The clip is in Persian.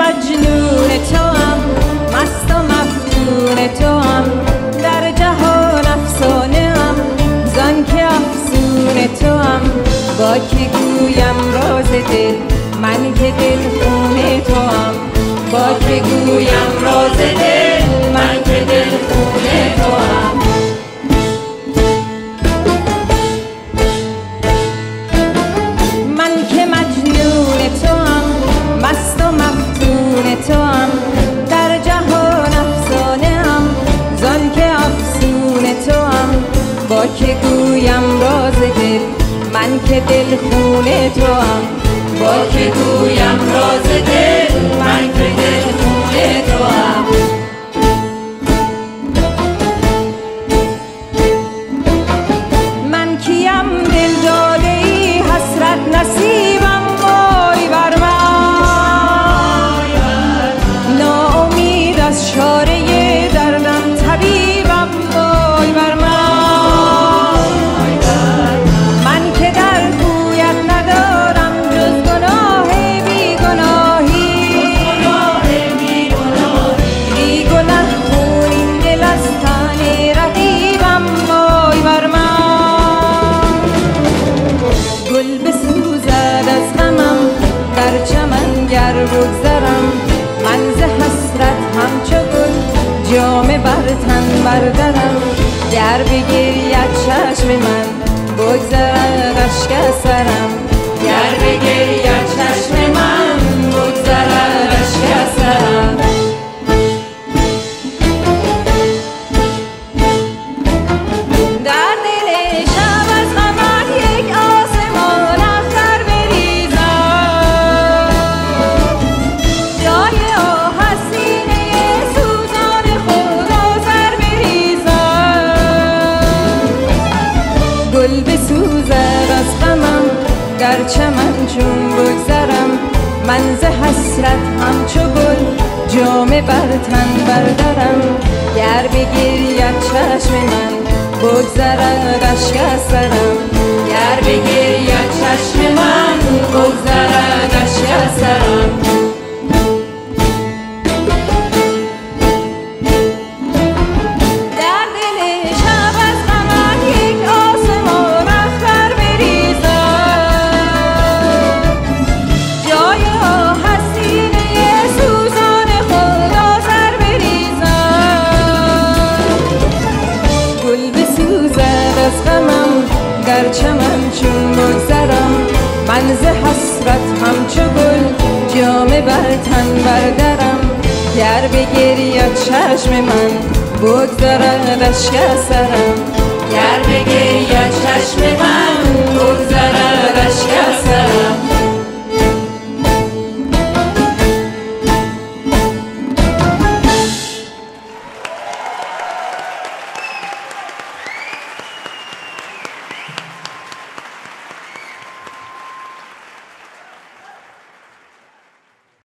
مجنون تو هم مست و مفتون تو هم در جهان افسانه هم زن که افسون تو هم با که گویم راز دل من که دل خونه تو هم با که گویم راز دل من که دل خونه تو هم من که دل خونه تو هم. با که گویم گر بگذرم. من ز حسرت همچو گل جامه بر تن بردرم گر بگرید چشم من بگذرد اشک سرم. گر بگرید در چمن چون بگذرم من ز حسرت همچو گل جامه بر تن بردرم گر بگرید چشم من بگذرد اشک از سرم. گر بگرید چشم من بگذرد اشک از سرم. غمم در چمن چون بگذرم من ز حسرت همچو گل جامه بر تن بردرم. گر بگرید چشم من بگذرد اشک سرم. گر بگرید من